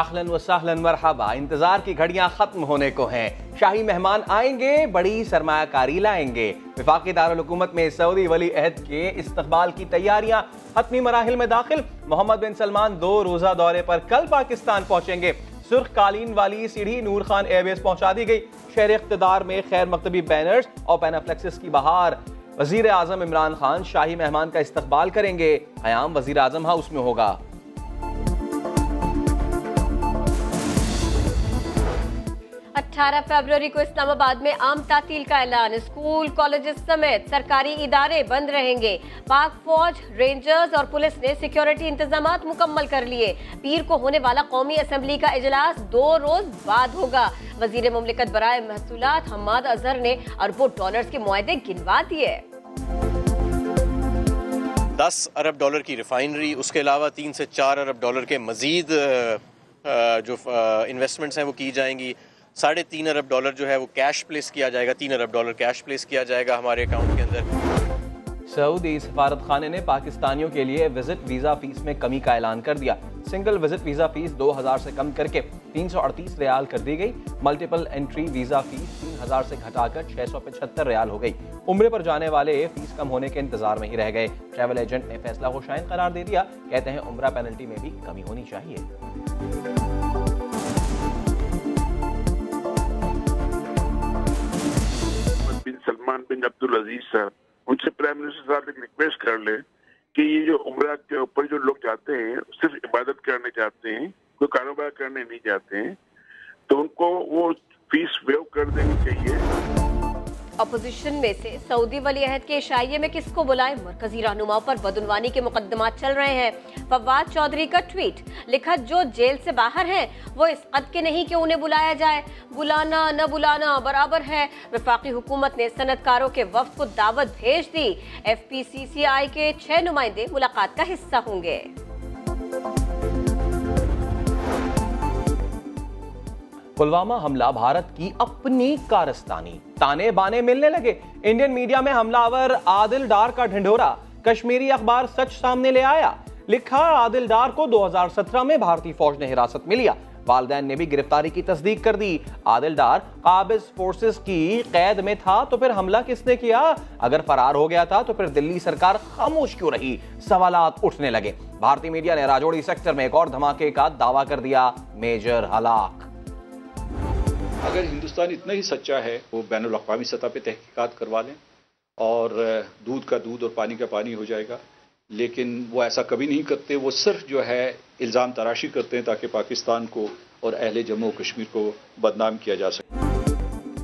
اخلن و سہلن مرحبا. انتظار کی گھڑیاں ختم ہونے کو ہیں. شاہی مہمان آئیں گے، بڑی سرمایہ کاری لائیں گے. وفاقی دارالحکومت میں سعودی ولی عہد کے استقبال کی تیاریاں حتمی مراحل میں داخل. محمد بن سلمان دو روزہ دورے پر کل پاکستان پہنچیں گے. سرخ قالین والی سیڑھی نور خان ایئر بیس پہنچا دی گئی. شہر اقتدار میں خیر مکتبی بینرز اور پینافلیکسس کی بہار. وزیر اعظم عمران خان شاہی مہمان کا استقبال کریں گے. قیام وزیر اعظم ہاؤس میں ہوگا. اٹھارہ فیبروری کو اسلام آباد میں عام تعطیل کا اعلان۔ اسکول، کالجز سمیت سرکاری ادارے بند رہیں گے۔ پاک فوج، رینجرز اور پولیس نے سیکیورٹی انتظامات مکمل کر لیے۔ پیر کو ہونے والا قومی اسمبلی کا اجلاس دو روز بعد ہوگا۔ وزیر مملکت برائے محصولات حماد اظہر نے اربوں ڈالرز کے معاہدے گنوا دیے۔ دس ارب ڈالر کی ریفائنری، اس کے علاوہ تین سے چار ارب ڈالر کے مزید جو انویسٹمنٹس ہیں وہ کی جائیں گی۔ ساڑھے تین ارب ڈالر جو ہے وہ کیش پلیس کیا جائے گا، تین ارب ڈالر کیش پلیس کیا جائے گا ہمارے اکاؤنٹ کے اندر۔ سعودی سفارت خانے نے پاکستانیوں کے لیے وزٹ ویزا فیس میں کمی کا اعلان کر دیا۔ سنگل وزٹ ویزا فیس دو ہزار سے کم کر کے تین سو اڑتیس ریال کر دی گئی۔ ملٹیپل انٹری ویزا فیس تین ہزار سے گھٹا کر چھ سو پچہتر ریال ہو گئی۔ عمرے پر جانے والے فیس کم ہونے کے انتظار میں ہی رہ گئے۔ ٹریول ایجنٹ نے فیصلہ خوشائن قرار دے دیا۔ کہتے ہیں عمرہ پینلٹی میں بھی کمی ہونی چاہیے۔ سلمان بن عبدالعزیز صاحب ان سے پرائم منسٹر صاحب ایک ریکویسٹ کر لے کہ یہ جو عمرہ کے اوپر جو لوگ جاتے ہیں صرف عبادت کرنے جاتے ہیں کوئی کاروبار کرنے نہیں جاتے ہیں تو ان کو وہ فیس ویو کر دینی چاہیے اپوزیشن میں سے سعودی ولی عہد کے عشائیے میں کس کو بلائیں مرکزی رہنماؤں پر بدعنوانی کے مقدمات چل رہے ہیں۔ فواد چودھری کا ٹویٹ، لکھا، جو جیل سے باہر ہیں، وہ اس قد کے نہیں کہ انہیں بلایا جائے۔ بلانا نہ بلانا برابر ہے۔ وفاقی حکومت نے صنعتکاروں کے وفد کو دعوت بھیج دی۔ ایف پی سی سی آئی کے چھ نمائندے ملاقات کا حصہ ہوں گے۔ پلوامہ حملہ بھارت کی اپنی کارستانی تانے بانے ملنے لگے۔ انڈین میڈیا میں حملہ آور عادل ڈار کا ڈھنڈورا کشمیری اخبار سچ سامنے لے آیا۔ لکھا، عادل ڈار کو دو ہزار سترہ میں بھارتی فوج نے حراست میں لیا۔ والدین نے بھی گرفتاری کی تصدیق کر دی۔ عادل ڈار قابض فورسز کی قید میں تھا تو پھر حملہ کس نے کیا؟ اگر فرار ہو گیا تھا تو پھر دلی سرکار خاموش کیوں رہی؟ سوالات اٹھنے لگے۔ بھارتی میڈیا نے راجوڑی سیکٹر میں ایک اور دھماکے کا دعویٰ کر دیا۔ میجر ہلاک۔ اگر ہندوستان اتنا ہی سچا ہے، وہ بین الاقوامی سطح پہ تحقیقات کروا لیں اور دودھ کا دودھ اور پانی کا پانی ہو جائے گا۔ لیکن وہ ایسا کبھی نہیں کرتے، وہ صرف جو ہے الزام تراشی کرتے ہیں تاکہ پاکستان کو اور اہل جموں و کشمیر کو بدنام کیا جا سکے۔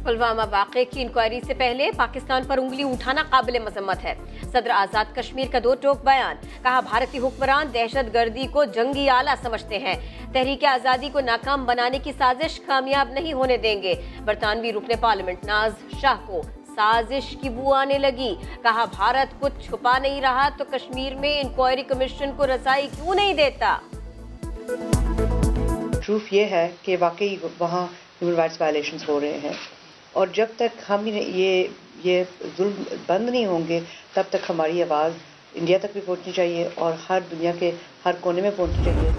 پلوامہ واقعے کی انکوائری سے پہلے پاکستان پر انگلی اٹھانا قابل مذمت ہے۔ صدر آزاد کشمیر کا دو ٹوک بیان۔ کہا، بھارتی حکمران دہشت گردی کو جنگی آلہ سمجھتے ہیں۔ تحریک آزادی کو ناکام بنانے کی سازش کامیاب نہیں ہونے دیں گے۔ برطانوی رکن پارلیمنٹ ناز شاہ کو سازش کی بو آنے لگی۔ کہا، بھارت کچھ چھپا نہیں رہا تو کشمیر میں انکوائری کمیشن کو رسائی کیوں نہیں دیتا؟ پروف یہ ہے کہ واقعی وہاں ہیومن رائٹس وائلیشنز ہو رہے ہیں۔ اور جب تک ہم یہ یہ ظلم بند نہیں ہوں گے تب تک ہماری آواز انڈیا تک بھی پہنچنی چاہیے اور ہر دنیا کے ہر کونے میں پہنچنی چاہیے۔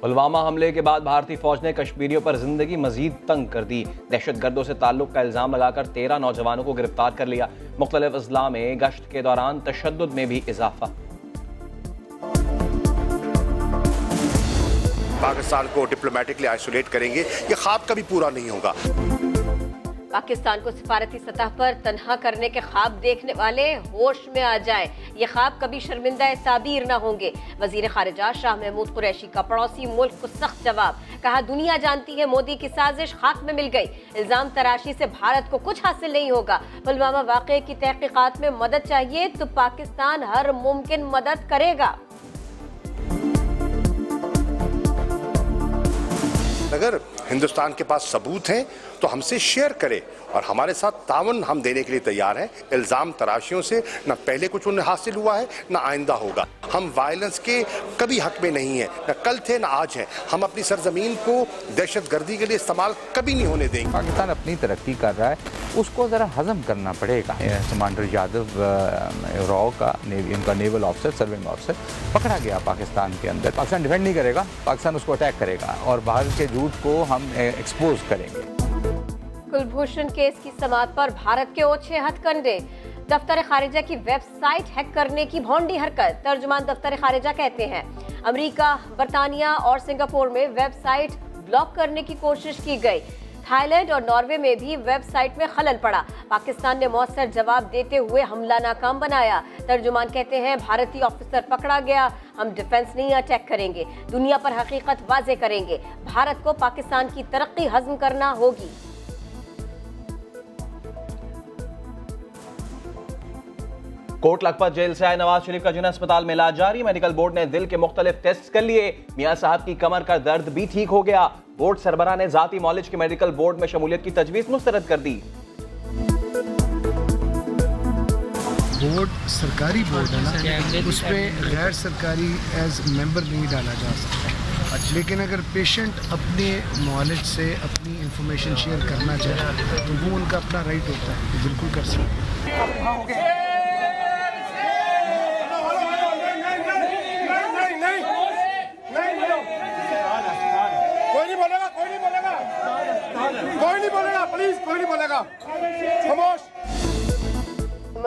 پلوامہ حملے کے بعد بھارتی فوج نے کشمیریوں پر زندگی مزید تنگ کر دی۔ دہشت گردوں سے تعلق کا الزام لگا کر تیرہ نوجوانوں کو گرفتار کر لیا۔ مختلف اضلاع میں گشت کے دوران تشدد میں بھی اضافہ۔ پاکستان کو ڈپلومیٹکلی آئسولیٹ کریں گے یہ خواب کبھی پورا نہیں ہوگا۔ پاکستان کو سفارتی سطح پر تنہا کرنے کے خواب دیکھنے والے ہوش میں آ جائیں۔ یہ خواب کبھی شرمندہ تعبیر نہ ہوں گے۔ وزیر خارجہ شاہ محمود قریشی کا پڑوسی ملک کو سخت جواب۔ کہا، دنیا جانتی ہے مودی کی سازش خاک میں مل گئی۔ الزام تراشی سے بھارت کو کچھ حاصل نہیں ہوگا۔ پلوامہ واقعے کی تحقیقات میں مدد چاہیے تو پاکستان ہر ممکن مدد کرے گا۔ اگر ہندوستان کے پاس ثبوت ہیں تو ہم سے شیئر کرے اور ہمارے ساتھ تعاون ہم دینے کے لیے تیار ہیں۔ الزام تراشیوں سے نہ پہلے کچھ انہیں حاصل ہوا ہے، نہ آئندہ ہوگا۔ ہم وائلنس کے کبھی حق میں نہیں ہیں، نہ کل تھے، نہ آج ہیں۔ ہم اپنی سرزمین کو دہشت گردی کے لیے استعمال کبھی نہیں ہونے دیں گے۔ پاکستان اپنی ترقی کر رہا ہے۔ اس کو ذرا ہضم کرنا پڑے گا۔ کمانڈر یادو راؤ کا ان کا نیول آفسر سرونگ آفسر پکڑا گیا پاکستان کے اندر۔ پاکستان ڈیفینڈ نہیں کرے گا پاکستان اس کو اٹیک کرے گا اور باہر کے جھوٹ کو ہم ایکسپوز کریں گے۔ کلبھوشن کیس کی سماعت پر بھارت کے اوچھے ہتھ کنڈے۔ دفتر خارجہ کی ویب سائٹ ہیک کرنے کی بھونڈی حرکت ترجمان دفتر خارجہ کہتے ہیں۔ امریکہ برطانیہ اور سنگاپور میں ویب سائٹ بلاک کرنے کی کوشش کی گئی۔ تھائی لینڈ اور ناروے میں بھی ویب سائٹ میں خلل پڑا۔ پاکستان نے مؤثر جواب دیتے ہوئے حملہ ناکام بنایا۔ ترجمان کہتے ہیں، بھارتی آفیسر پکڑا گیا۔ ہم ڈیفنس نہیں اٹیک کریں گے۔ دنیا پر حقیقت واضح کریں گے۔ بھارت کو پاکستان کی ترقی ہضم کرنا ہوگی۔ کوٹ لکھپت جیل سے آئے نواز شریف کا جنہ اسپتال میں علاج جاری۔ میڈیکل بورڈ نے دل کے مختلف ٹیسٹ کر لیے میاں صاحب کی کمر کا درد بھی ٹھیک ہو گیا۔ بورڈ سربراہ نے ذاتی مالج کے میڈیکل بورڈ میں شمولیت کی تجویز مسترد کر دی۔ بورڈ سرکاری بورڈ ہے نا اس پہ غیر سرکاری ایز ممبر نہیں ڈالا جا سکتا۔ لیکن اگر پیشنٹ اپنے معالج سے اپنی انفارمیشن شیئر کرنا چاہے تو وہ ان کا اپنا رائٹ ہوتا ہے بالکل کر سکتے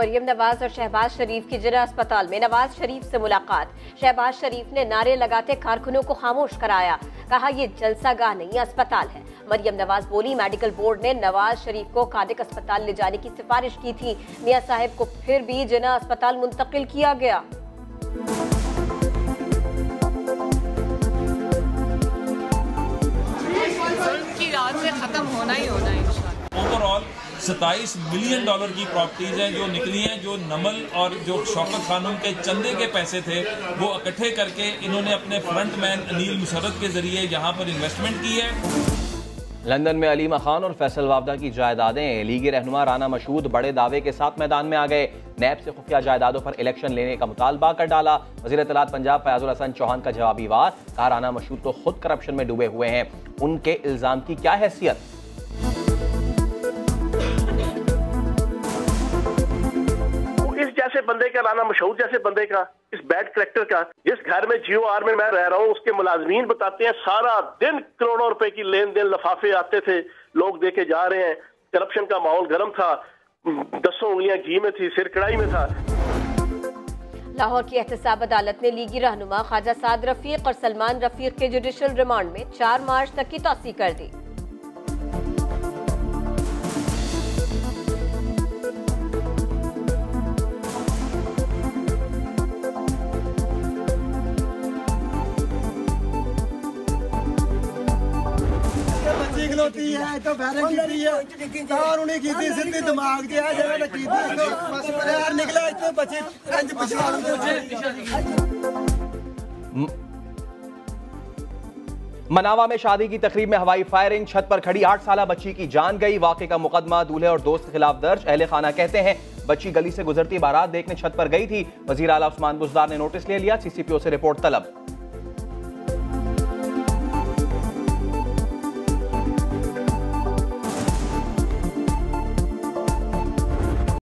مریم نواز اور شہباز شریف کی جنہ اسپتال میں نواز شریف سے ملاقات۔ شہباز شریف نے نعرے لگاتے کارکنوں کو خاموش کرایا۔ کہا، یہ جلسہ گاہ نہیں اسپتال ہے۔ مریم نواز بولی، میڈیکل بورڈ نے نواز شریف کو کارڈک اسپتال لے جانے کی سفارش کی تھی۔ میاں صاحب کو پھر بھی جنہ اسپتال منتقل کیا گیا۔ ستائیس ملین ڈالر کی پراپرٹیز ہیں جو نکلی ہیں، جو نمل اور جو شوکت خانم کے چندے کے پیسے تھے، وہ اکٹھے کر کے انہوں نے اپنے فرنٹ مین انیل مسرت کے ذریعے یہاں پر انویسٹمنٹ کی ہے۔ لندن میں علیمہ خان اور فیصل وابدہ کی جائیدادیں، لیگی رہنما رانا مشہود بڑے دعوے کے ساتھ میدان میں آ گئے۔ نیب سے خفیہ جائیدادوں پر الیکشن لینے کا مطالبہ کر ڈالا۔ وزیر اطلاعات پنجاب فیاض الحسن چوہان کا جوابی وار۔ کہا، رانا مشہود تو خود کرپشن میں ڈوبے ہوئے ہیں۔ ان کے الزام کی کیا حیثیت؟ جیسے بندے کا لانا مشہور جیسے بندے کا، اس بیڈ کریکٹر کا۔ جس گھر میں جیو آر میں میں رہ رہا ہوں، اس کے ملازمین بتاتے ہیں، سارا دن کروڑوں روپے کی لین دین لفافے آتے تھے، لوگ دیکھے جا رہے ہیں۔ کرپشن کا ماحول گرم تھا، دسوں انگلیاں گھی میں تھی، سر کڑائی میں تھا۔ لاہور کی احتساب عدالت نے لیگی رہنما خواجہ سعد رفیق اور سلمان رفیق کے جوڈیشل ریمانڈ میں چار مارچ تک کی توسیع کر دی۔ کیتی سدھی دماغ دی ہے جڑا کیتی بس یار نکلا اتنے بچے انج پچھا مناوا میں شادی کی تقریب میں ہوائی فائرنگ چھت پر کھڑی آٹھ سالہ بچی کی جان گئی واقع کا مقدمہ دولہے اور دوست کے خلاف درج۔ اہل خانہ کہتے ہیں بچی گلی سے گزرتی بارات دیکھنے چھت پر گئی تھی۔ وزیر اعلیٰ عثمان بزدار نے نوٹس لے لیا سی سی پی او سے رپورٹ طلب۔